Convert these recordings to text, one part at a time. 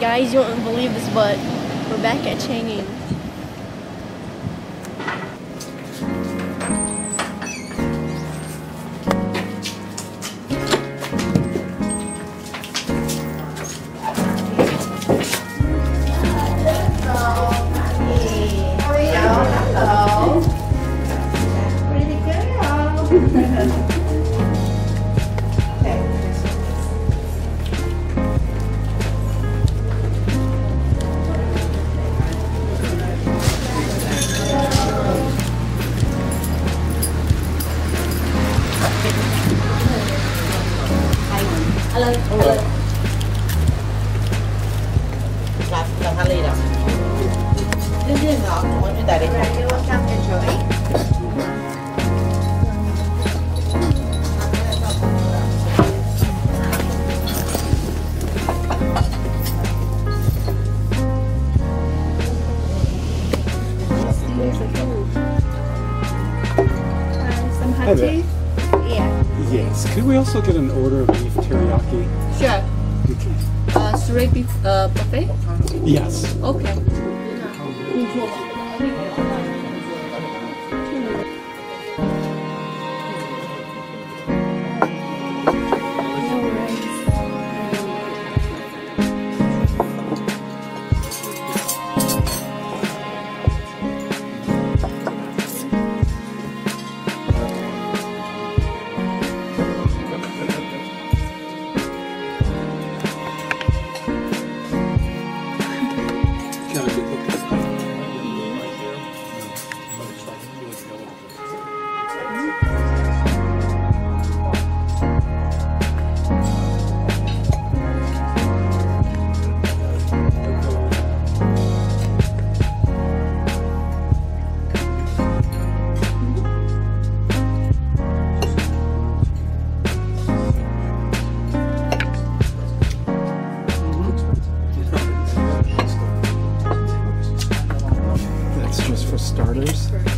Guys, you won't believe this, but we're back at Chang An. Riêng riêng ngọt ngọt như tại đây Some Hi there. Yeah. Yes. Could we also get an order of beef teriyaki? Sure. Okay. Uh, three beef uh, buffet. Yes. Okay. 我了 just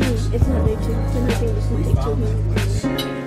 it's not nature. It's nothing. It's nothing.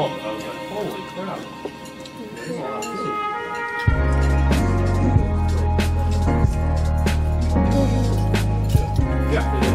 all, I was like, holy crap. Yeah.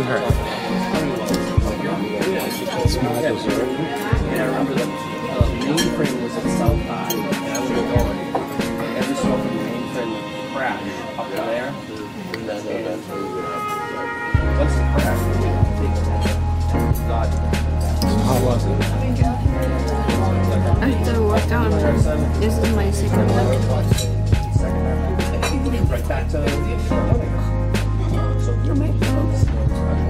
Dessert. And I remember the mainframe was at South High, and I every so often the mainframe would crash up there. And then once it crashed, we would take. God. How was it? After workout, this is my second one. Right back to Thank you.